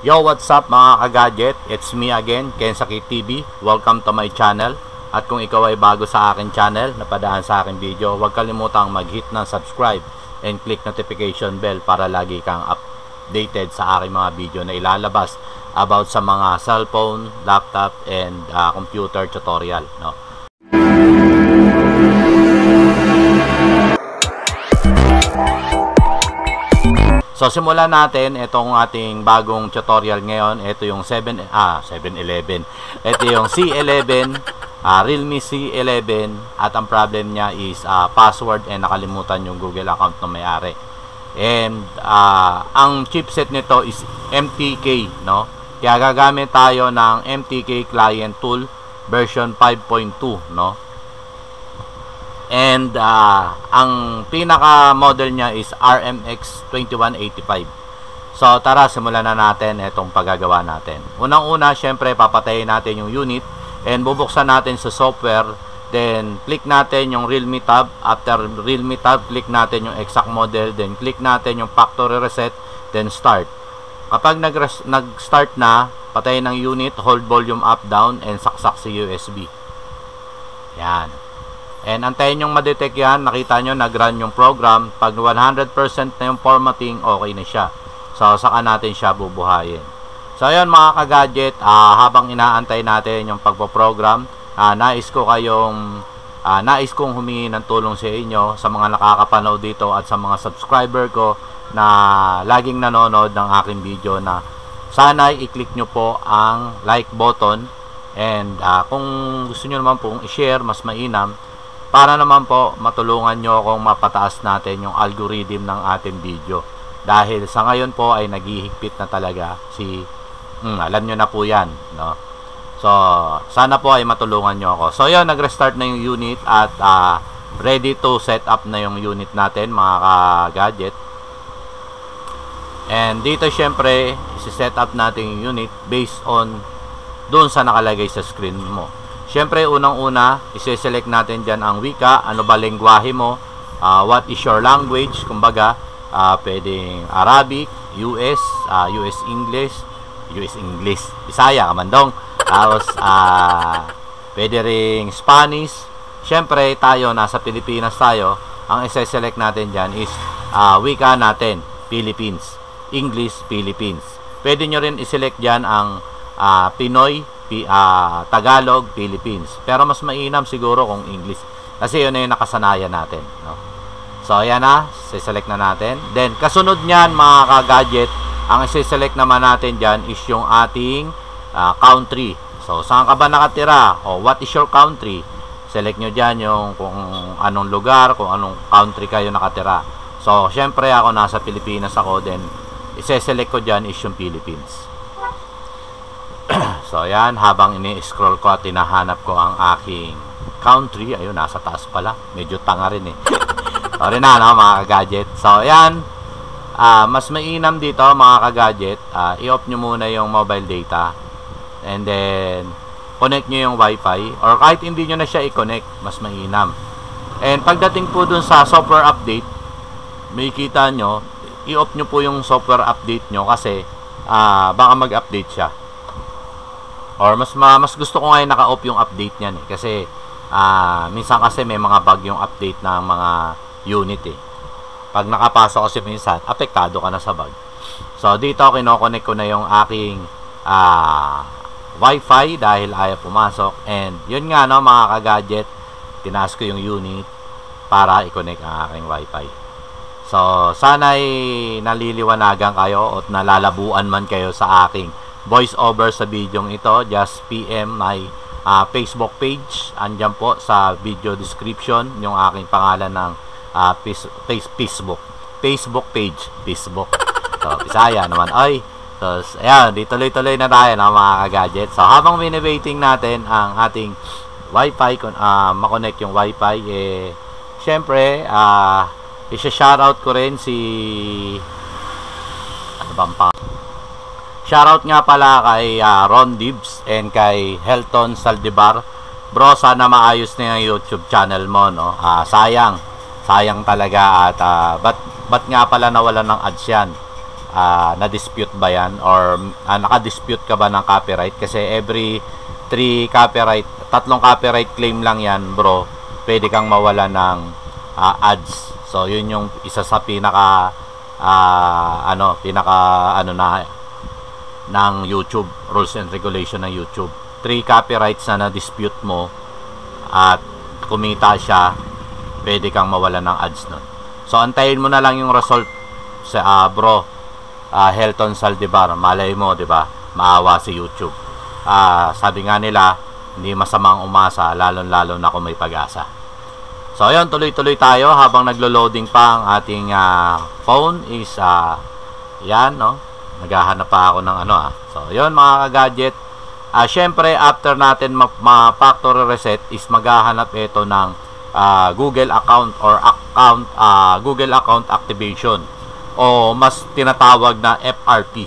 Yo, what's up mga kagadget? It's me again, Kensaki TV. Welcome to my channel. At kung ikaw ay bago sa akin channel, napadaan sa akin video, huwag kalimutang mag-hit ng subscribe and click notification bell para lagi kang updated sa aking mga video na ilalabas about sa mga cellphone, laptop, and uh, computer tutorial. No? So simulan natin itong ating bagong tutorial ngayon. Ito yung 7 ah 711. Ito yung C11, uh, Realme C11 at ang problem niya is uh, password and nakalimutan yung Google account ng may-ari. And uh, ang chipset nito is MTK, no? Kaya gagamit tayo ng MTK client tool version 5.2, no? And uh, ang pinaka model niya is RMX 2185. So tara simulan na natin itong paggagawa natin. Unang-una, syempre papatayin natin yung unit and bubuksan natin sa software. Then click natin yung Realme tab. After Realme tab, click natin yung exact model. Then click natin yung factory reset. Then start. Kapag nag-start na, patayin ng unit, hold volume up, down, and saksak si USB. Yan. And antayin yung ma-detect yan, nakita nyo nag-run yung program. Pag 100% na yung formatting, okay na siya. So, saka natin siya bubuhayin. So, ayun mga ka-gadget, uh, habang inaantay natin yung pagpo-program, uh, nais ko kayong, uh, nais kong humingi ng tulong sa inyo, sa mga nakakapanood dito at sa mga subscriber ko na laging nanonood ng aking video na sana i-click nyo po ang like button and uh, kung gusto nyo naman pong i-share, mas mainam, para naman po matulungan nyo akong mapataas natin yung algorithm ng ating video. Dahil sa ngayon po ay naghihigpit na talaga si, hmm, alam nyo na po yan, no? So, sana po ay matulungan nyo ako. So, yun, nag-restart na yung unit at uh, ready to set up na yung unit natin, mga ka-gadget. And dito, syempre, isi-set up natin yung unit based on doon sa nakalagay sa screen mo. Siyempre, unang-una, isi-select natin dyan ang wika, ano ba lengguwahe mo, uh, what is your language, kumbaga, uh, pwedeng Arabic, US, uh, US English, US English, Bisaya, Kamandong, tapos, uh, pwede ring Spanish, Siyempre, tayo, nasa Pilipinas tayo, ang isi-select natin dyan is uh, wika natin, Philippines, English, Philippines. Pwede nyo rin i-select dyan ang uh, Pinoy, uh, Tagalog, Philippines. Pero mas mainam siguro kung English. Kasi yun na yung nakasanayan natin. No? So, ayan na. Siselect na natin. Then, kasunod niyan mga ka-gadget, ang siselect naman natin dyan is yung ating uh, country. So, saan ka ba nakatira? O, what is your country? Select nyo dyan yung kung anong lugar, kung anong country kayo nakatira. So, syempre ako nasa Pilipinas ako, then ise-select ko dyan is yung Philippines. So, ayan, habang ini-scroll ko at tinahanap ko ang aking country, ayun, nasa taas pala. Medyo tanga rin eh. Sorry na, no, mga ka-gadget. So, ayan, uh, mas mainam dito, mga ka-gadget, uh, i-off nyo muna yung mobile data. And then, connect nyo yung wifi. Or kahit hindi nyo na siya i-connect, mas mainam. And pagdating po dun sa software update, may kita nyo, i-off nyo po yung software update nyo kasi uh, baka mag-update siya. Or mas ma, mas gusto ko ngayon naka-off yung update niyan eh kasi uh, minsan kasi may mga bug yung update ng mga unit eh. Pag nakapasok kasi minsan, apektado ka na sa bug. So dito kino-connect ko na yung aking uh, Wi-Fi dahil ayaw pumasok and yun nga no mga ka-gadget, tinaas ko yung unit para i-connect ang aking Wi-Fi. So, sana'y naliliwanagan kayo at nalalabuan man kayo sa aking voice over sa video ito, just PM my uh, Facebook page. Andyan po sa video description yung aking pangalan ng uh, face, face, Facebook. Facebook page. Facebook. So, Bisaya naman. Ay, so, ayan, di tuloy-tuloy na tayo ng mga ka-gadget. So, habang mini-waiting natin ang ating Wi-Fi, uh, makonect yung Wi-Fi, eh, syempre, uh, isa-shoutout ko rin si ano bang pa Shoutout nga pala kay uh, Ron Dibs and kay Helton Saldivar. Bro, sana maayos na yung YouTube channel mo, no? Uh, sayang. Sayang talaga at uh, ba't, ba't nga pala nawala ng ads yan? ah, na-dispute ba yan or ah, naka-dispute ka ba ng copyright kasi every three copyright tatlong copyright claim lang yan bro pwede kang mawala ng ah, ads so yun yung isa sa pinaka ah, ano pinaka ano na ng YouTube rules and regulation ng YouTube. Three copyrights na na-dispute mo at kumita siya pwede kang mawala ng ads nun. So antayin mo na lang yung result sa ah, bro ah, Helton Saldivar. Malay mo 'di ba? Maawa si YouTube. Ah, sabi nga nila hindi masamang umasa lalong lalo na kung may pag-asa. So ayun tuloy-tuloy tayo. Habang naglo-loading pa ang ating ah, phone is ah, yan no naghahanap pa ako ng ano ah so ayun mga ka-gadget Ah, syempre after natin ma- ma-factory reset is maghahanap ito ng ah, Google account or account ah, Google account activation o mas tinatawag na FRP.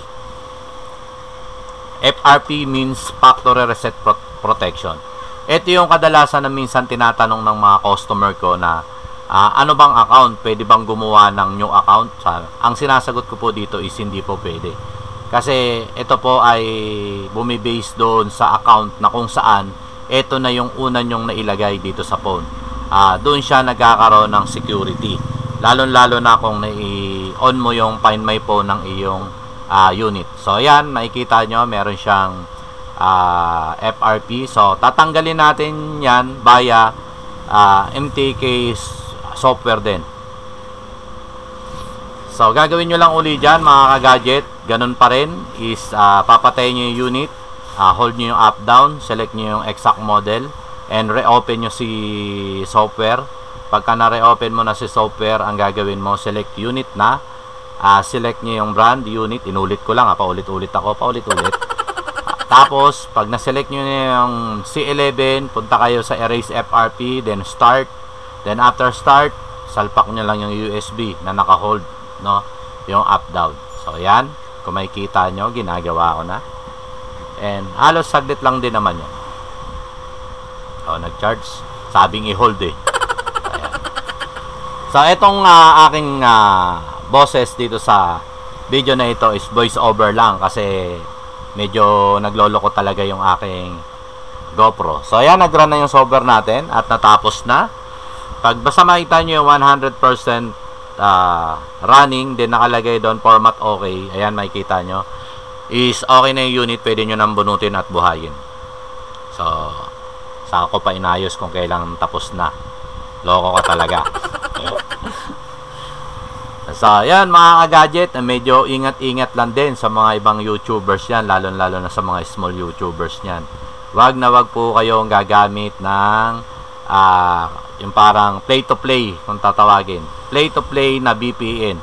FRP means Factory Reset Pro- Protection. Ito yung kadalasan na minsan tinatanong ng mga customer ko na ah, ano bang account? Pwede bang gumawa ng new account? Sa- Ang sinasagot ko po dito is hindi po pwede. Kasi ito po ay bumibase doon sa account na kung saan ito na yung una nyong nailagay dito sa phone. Ah, doon siya nagkakaroon ng security. Lalo-lalo na kung nai-on mo yung Find My Phone ng iyong ah, unit. So, ayan, makikita nyo, meron siyang ah, FRP. So, tatanggalin natin yan via ah, MTK software din. So, gagawin nyo lang uli dyan, mga ka-gadget. Ganun pa rin is ah, papatayin nyo yung unit. ah, hold nyo yung up-down. Select nyo yung exact model. And reopen nyo si software. Pagka na-reopen mo na si software, ang gagawin mo, select unit na. ah, select nyo yung brand, unit. Inulit ko lang, ha, paulit-ulit ako, paulit-ulit. Tapos, pag na-select nyo na yung C11, punta kayo sa Erase FRP, then Start. Then after Start, salpak nyo lang yung USB na naka-hold, no? Yung up-down. So, yan. Kung makikita nyo, ginagawa ko na. And halos saglit lang din naman yan. Oh, nag-charge. Sabing i-hold eh. Ayan. So, itong ah, aking ah, boses dito sa video na ito is voice over lang kasi medyo nagloloko talaga yung aking GoPro. So, ayan, nag-run na yung software natin at natapos na. Pag basta makita nyo yung 100% ah, running, then nakalagay doon format okay, ayan, makikita nyo, is okay na yung unit, pwede nyo nang bunutin at buhayin. So, saka ko pa inayos kung kailan tapos na. Loko ka talaga. So, yan mga ka-gadget, medyo ingat-ingat lang din sa mga ibang YouTubers yan, lalo-lalo na sa mga small YouTubers yan. Wag na wag po kayong gagamit ng ah, yung parang play-to-play kung tatawagin. Play-to-play na VPN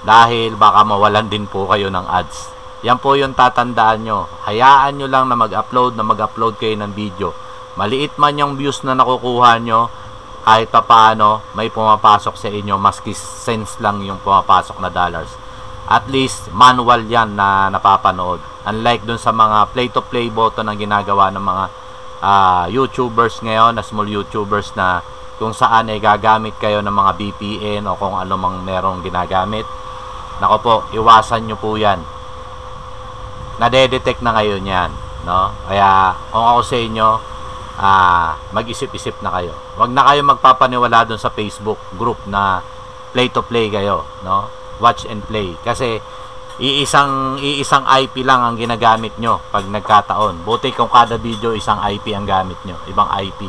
dahil baka mawalan din po kayo ng ads. Yan po yung tatandaan nyo. Hayaan nyo lang na mag-upload, na mag-upload kayo ng video. Maliit man yung views na nakukuha nyo, kahit pa paano, may pumapasok sa inyo, maski cents lang yung pumapasok na dollars. At least, manual yan na napapanood. Unlike dun sa mga play-to-play button na ginagawa ng mga ah, YouTubers ngayon, na small YouTubers na kung saan ay gagamit kayo ng mga VPN o kung ano mang merong ginagamit. Nako po, iwasan nyo po yan. Nade-detect na ngayon yan. No? Kaya, kung ako sa inyo, ah, mag-isip-isip na kayo. Huwag na kayo magpapaniwala doon sa Facebook group na play to play kayo, no? Watch and play kasi iisang iisang IP lang ang ginagamit nyo pag nagkataon. Buti kung kada video isang IP ang gamit nyo, ibang IP.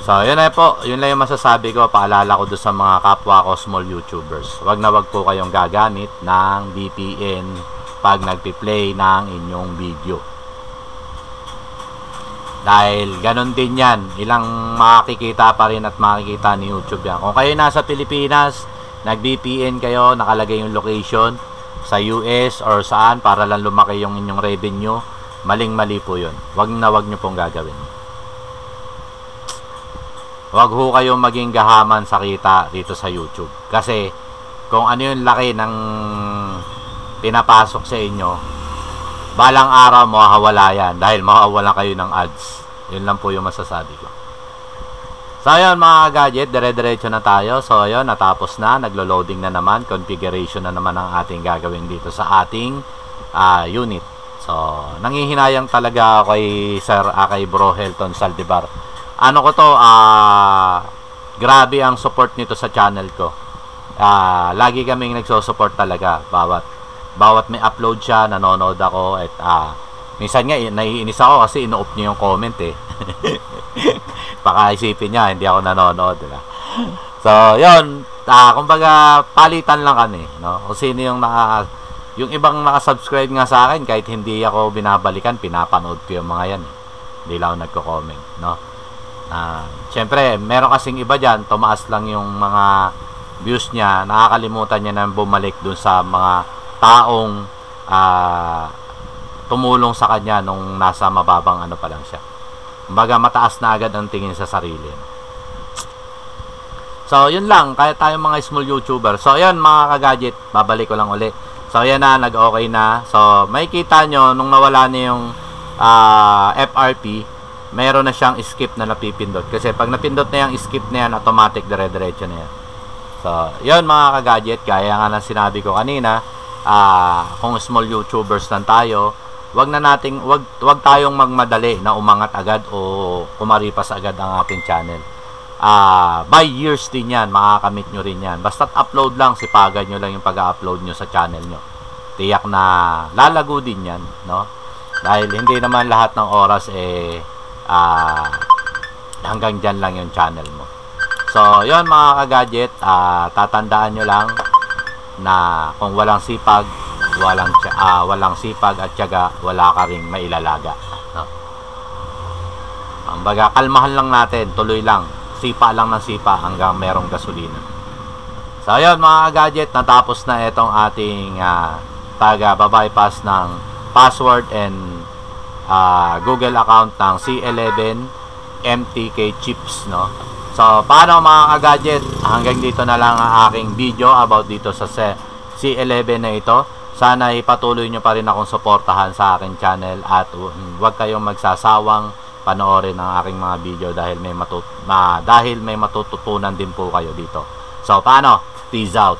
So, yun na po. Yun lang yung masasabi ko. Paalala ko doon sa mga kapwa ko small YouTubers. Huwag na wag po kayong gagamit ng VPN pag nagpi-play ng inyong video. Dahil ganun din yan. Ilang makikita pa rin at makikita ni YouTube yan. Kung kayo nasa Pilipinas, nag-VPN kayo, nakalagay yung location sa US or saan para lang lumaki yung inyong revenue, maling-mali po yun. Wag na wag nyo pong gagawin. Wag ho kayong maging gahaman sa kita dito sa YouTube. Kasi kung ano yung laki ng pinapasok sa inyo, balang araw mawawala yan dahil mawawalan kayo ng ads. Yun lang po yung masasabi ko. So, ayun mga gadget, dire-diretso na tayo. So, ayun, natapos na. Naglo-loading na naman. Configuration na naman ang ating gagawin dito sa ating ah, unit. So, nangihinayang talaga kay Sir, ah, kay Bro Helton Saldivar. Ano ko to, ah, grabe ang support nito sa channel ko. Ah, lagi kaming nagso-support talaga. Bawat, bawat may upload siya, nanonood ako. At, ah, minsan nga, i- naiinis ako kasi ino-off niya yung comment eh. Baka isipin niya, hindi ako nanonood, diba? So, yun, ah, kumbaga, palitan lang kami, no? Kung sino yung naka, yung ibang naka-subscribe nga sa akin, kahit hindi ako binabalikan, pinapanood ko yung mga yan. eh. Hindi lang ako nagko-comment, no? Ah, syempre, meron kasing iba dyan, tumaas lang yung mga views niya, nakakalimutan niya na bumalik dun sa mga taong ah, tumulong sa kanya nung nasa mababang ano pa lang siya. Kumbaga, mataas na agad ang tingin sa sarili. So, yun lang. Kaya tayong mga small YouTuber. So, yun mga kagadget. Babalik ko lang uli. So, yan na. Nag-okay na. So, may kita nyo, nung nawala na yung ah, FRP, meron na siyang skip na napipindot. Kasi pag napindot na yung skip na yan, automatic dire-diretso na yan. So, yun mga kagadget. Gaya nga ng sinabi ko kanina, ah, kung small YouTubers lang tayo, wag na nating wag wag tayong magmadali na umangat agad o kumaripas agad ang ating channel. Ah, by years din 'yan, makakamit nyo rin 'yan. Basta't upload lang, sipagan nyo lang yung pag-upload nyo sa channel nyo. Tiyak na lalago din 'yan, no? Dahil hindi naman lahat ng oras eh ah hanggang diyan lang yung channel mo. So, 'yon mga ka-gadget, ah, tatandaan nyo lang na kung walang sipag, walang ah, walang sipag at tiyaga, wala ka ring mailalaga. No? Ang baga, kalmahan lang natin, tuloy lang. Sipa lang ng sipa hanggang merong gasolina. So, ayun mga gadget, natapos na itong ating ah, taga babypass ng password and ah, Google account ng C11 MTK chips, no? So, paano mga ka-gadget? Hanggang dito na lang ang aking video about dito sa C- C11 na ito. Sana ipatuloy nyo pa rin akong suportahan sa aking channel at hu- huwag kayong magsasawang panoorin ang aking mga video dahil may matut ma dahil may matututunan din po kayo dito. So, paano? Peace out.